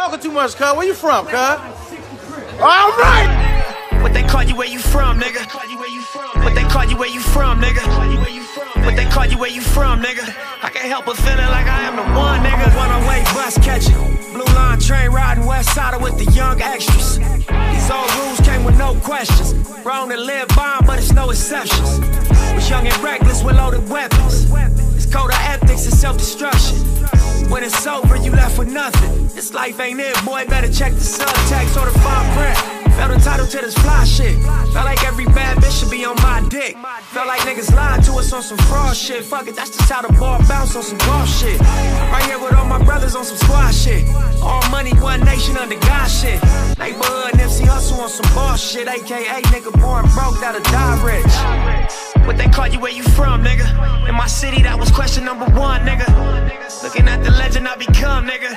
talking too much, cuz. Where you from, cuz? All right. What they call you where you from, nigga? What they call you where you from, nigga? What they call you where you from, nigga? I can't help but feeling like I am the one, nigga. One away bus catching, blue line train riding west side with the young extras. These old rules came with no questions. Wrong to live by, but it's no exceptions. Was young and reckless with loaded weapons. It's code of ethics and self-destruction. When it's over, you left with nothing. This life ain't it, boy. Better check the subtext or the fine print. Felt entitled to this fly shit. Felt like every bad bitch should be on my dick. Felt like niggas lying to us on some fraud shit. Fuck it, that's just how the ball bounce on some golf shit. Right here with all my brothers on some squad shit. All money, one nation under God shit. Neighborhood Nipsey Hussle on some boss shit. AKA nigga born broke, that'll die rich. What they call you where you from, nigga? In my city, that was question number one, nigga. Looking at the legend I become, nigga.